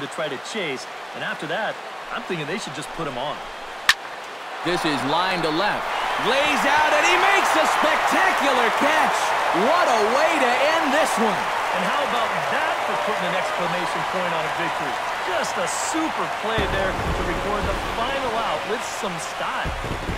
to try to chase. And after that, I'm thinking they should just put him on. This is line to left. Lays out, and he makes a spectacular catch. What a way to end this one. And how about that for putting an exclamation point on a victory? Just a super play there to record the final out with some style.